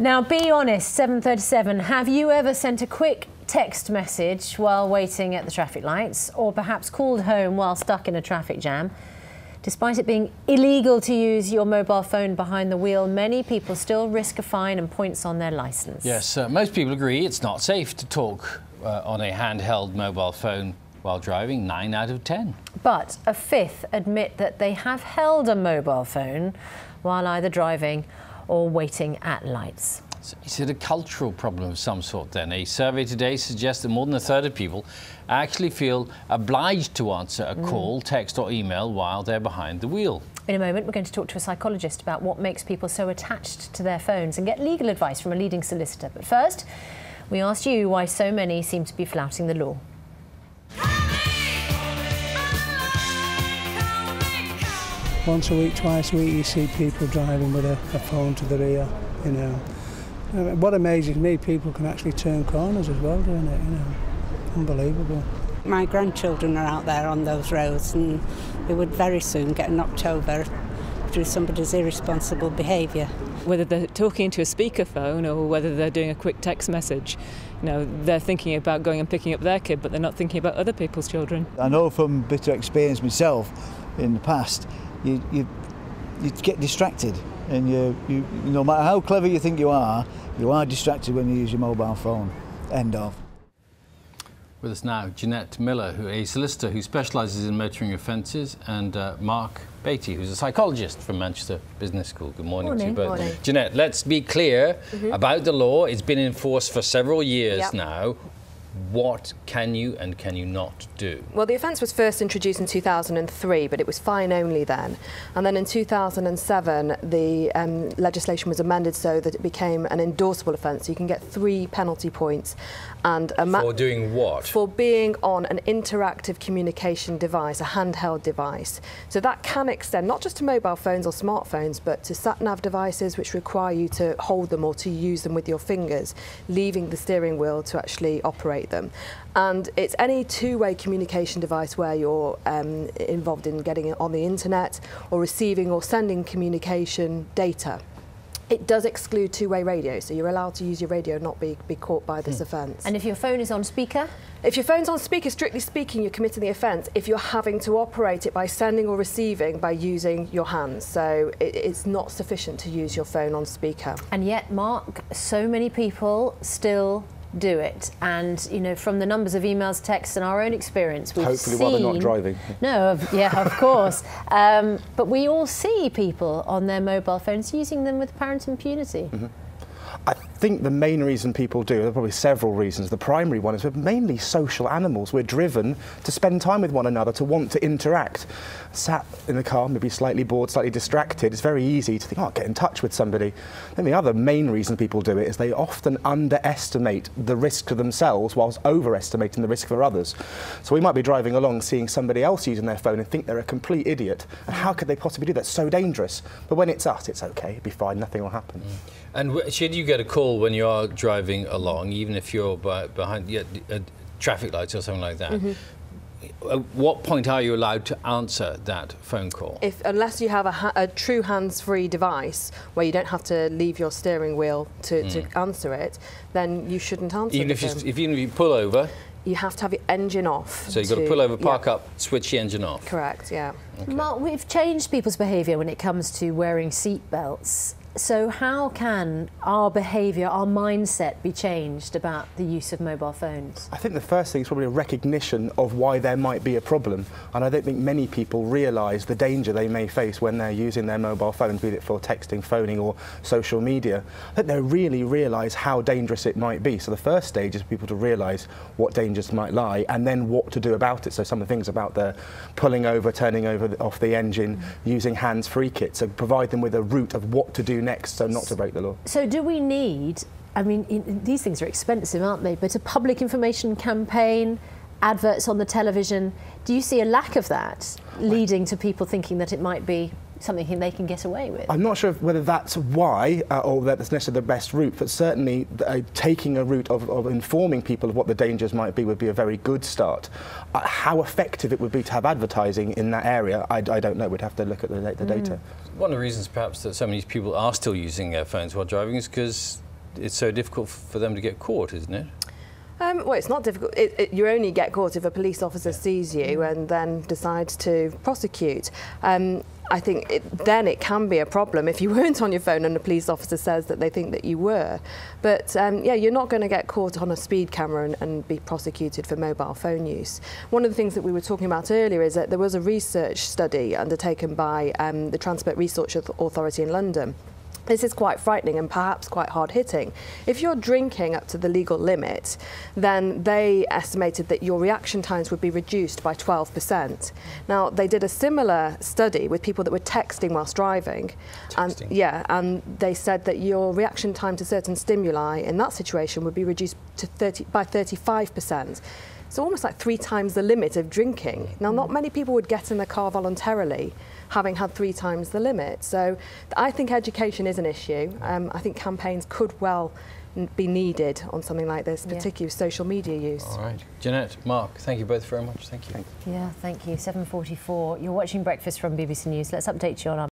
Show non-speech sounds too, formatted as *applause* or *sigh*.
Now, be honest, 737, have you ever sent a quick text message while waiting at the traffic lights or perhaps called home while stuck in a traffic jam? Despite it being illegal to use your mobile phone behind the wheel, many people still risk a fine and points on their licence. Yes, uh, most people agree it's not safe to talk uh, on a handheld mobile phone while driving, 9 out of 10. But a fifth admit that they have held a mobile phone while either driving or waiting at lights. So is it a cultural problem of some sort then? A survey today suggests that more than a third of people actually feel obliged to answer a call, mm. text or email while they're behind the wheel. In a moment, we're going to talk to a psychologist about what makes people so attached to their phones and get legal advice from a leading solicitor. But first, we asked you why so many seem to be flouting the law. Once a week, twice a week, you see people driving with a, a phone to the ear, you know. Uh, what amazes me, people can actually turn corners as well doing it, you know. Unbelievable. My grandchildren are out there on those roads and they would very soon get knocked over through somebody's irresponsible behaviour. Whether they're talking to a speakerphone or whether they're doing a quick text message, you know, they're thinking about going and picking up their kid, but they're not thinking about other people's children. I know from bitter experience myself in the past, you, you, you get distracted and you, you, no matter how clever you think you are, you are distracted when you use your mobile phone. End of. With us now, Jeanette Miller, who a solicitor who specialises in motoring offences, and uh, Mark Beatty, who's a psychologist from Manchester Business School. Good morning, morning to you both. Morning. Jeanette, let's be clear mm -hmm. about the law. It's been in force for several years yep. now what can you and can you not do? Well, the offence was first introduced in 2003, but it was fine only then. And then in 2007, the um, legislation was amended so that it became an endorsable offence. So you can get three penalty points. And a for doing what? For being on an interactive communication device, a handheld device. So that can extend not just to mobile phones or smartphones, but to sat-nav devices which require you to hold them or to use them with your fingers, leaving the steering wheel to actually operate them. And it's any two-way communication device where you're um, involved in getting it on the internet or receiving or sending communication data. It does exclude two-way radio, so you're allowed to use your radio and not be, be caught by this hmm. offence. And if your phone is on speaker? If your phone's on speaker, strictly speaking, you're committing the offence if you're having to operate it by sending or receiving by using your hands. So it, it's not sufficient to use your phone on speaker. And yet, Mark, so many people still do it. And you know, from the numbers of emails, texts, and our own experience, we've hopefully seen, while they're not driving. No, yeah, of course. *laughs* Um, but we all see people on their mobile phones using them with apparent impunity. Mm -hmm. I think the main reason people do, there are probably several reasons. The primary one is we're mainly social animals. We're driven to spend time with one another, to want to interact. Sat in the car, maybe slightly bored, slightly distracted, it's very easy to think, oh, I'll get in touch with somebody. Then the other main reason people do it is they often underestimate the risk to themselves whilst overestimating the risk for others. So we might be driving along seeing somebody else using their phone and think they're a complete idiot. And how could they possibly do that? It's so dangerous. But when it's us, it's okay, it'll be fine, nothing will happen. Mm. And should you get a call when you are driving along, even if you're by, behind yeah, uh, traffic lights or something like that. Mm -hmm. At what point are you allowed to answer that phone call? If unless you have a, a true hands-free device where you don't have to leave your steering wheel to, mm. to answer it, then you shouldn't answer. Even if, you, if even if you pull over. You have to have your engine off. So you've got to pull over, park yeah. up, switch the engine off. Correct. Yeah. Okay. Mark, we've changed people's behaviour when it comes to wearing seat belts. So how can our behaviour, our mindset be changed about the use of mobile phones? I think the first thing is probably a recognition of why there might be a problem. And I don't think many people realise the danger they may face when they're using their mobile phones, be it for texting, phoning or social media. I think they really realise how dangerous it might be. So the first stage is for people to realise what dangers might lie and then what to do about it. So some of the things about the pulling over, turning over off the engine, mm -hmm. using hands-free kits, so provide them with a route of what to do next, so not to break the law. So do we need, I mean, in, these things are expensive, aren't they? But a public information campaign, adverts on the television, do you see a lack of that leading to people thinking that it might be something they can get away with. I'm not sure whether that's why uh, or that that's necessarily the best route, but certainly uh, taking a route of, of, informing people of what the dangers might be would be a very good start. Uh, how effective it would be to have advertising in that area, I, I don't know. We'd have to look at the, the mm. data. One of the reasons perhaps that so many people are still using their phones while driving is because it's so difficult for them to get caught, isn't it? Um, well, it's not difficult. It, it, you only get caught if a police officer sees you and then decides to prosecute. Um, I think it, then it can be a problem if you *laughs* weren't on your phone and a police officer says that they think that you were. But um, yeah, you're not going to get caught on a speed camera and, and be prosecuted for mobile phone use. One of the things that we were talking about earlier is that there was a research study undertaken by um, the Transport Research Authority in London this is quite frightening and perhaps quite hard hitting. If you're drinking up to the legal limit, then they estimated that your reaction times would be reduced by 12%. Now, they did a similar study with people that were texting whilst driving. Texting. And, yeah, and they said that your reaction time to certain stimuli in that situation would be reduced to 30, by 35%. So almost like three times the limit of drinking. Now, not many people would get in the car voluntarily having had three times the limit. So I think education is an issue. Um, I think campaigns could well be needed on something like this, particularly yeah. social media use. All right. Jeanette, Mark, thank you both very much. Thank you. Yeah, thank you. 7.44. You're watching Breakfast from BBC News. Let's update you on our